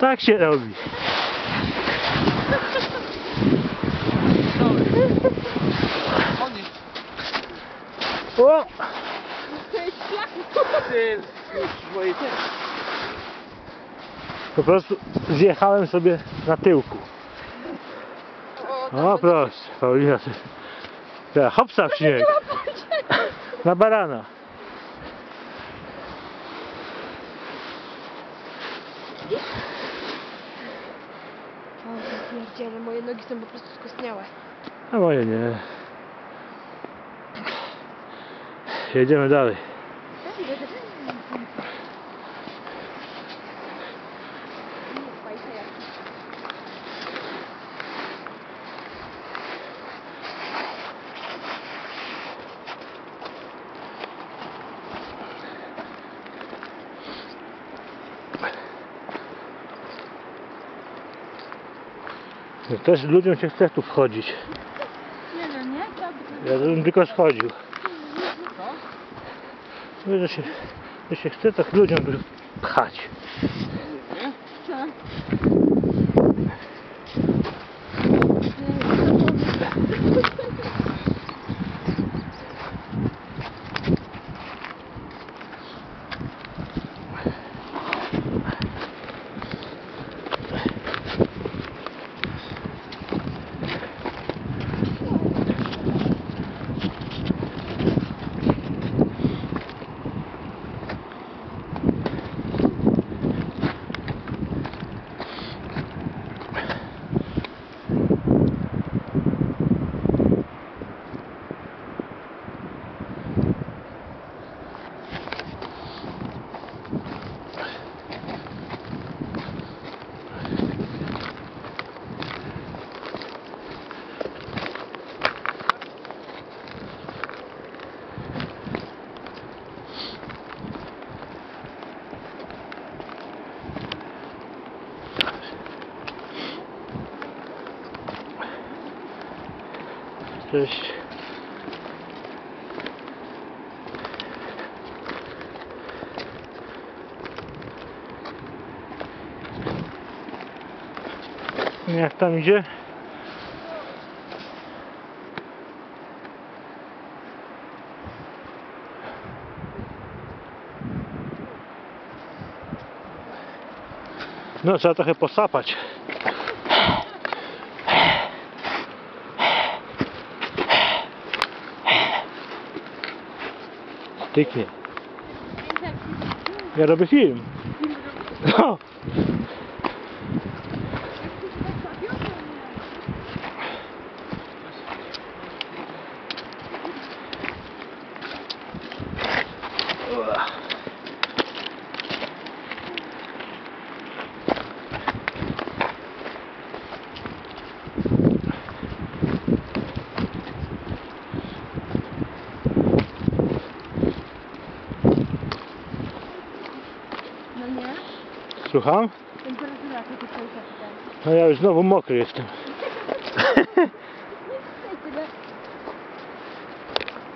Tak się robi. O! Po prostu zjechałem sobie na tyłku. O proszę, Paulina. Teraz hopsa w śnieg. Na barana. O, ja pierdzielę, moje nogi są po prostu skostniałe. A moje nie. Jedziemy dalej. Też ludziom się chce tu wchodzić. Nie no, nie? Ja bym tylko schodził. Mówię, że się, że się chce tak ludziom pchać. Cześć. Jak tam idzie? No trzeba trochę posapać. Styknie. Ja robię film. No. No Słucham? Temperatura to cały czas. No ja już znowu mokry jestem.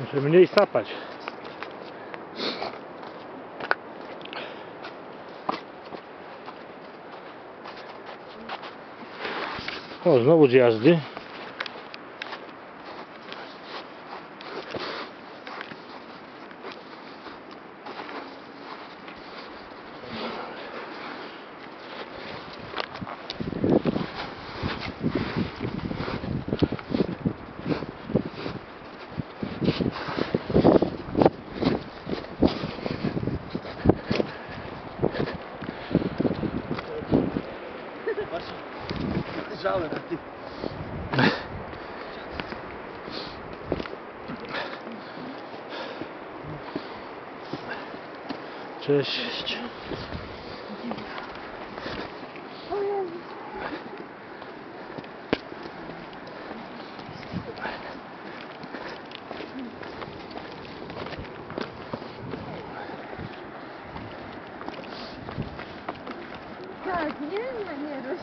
Muszę mniej sapać. O, znowu zjazdy. Żałem, a ty. Cześć.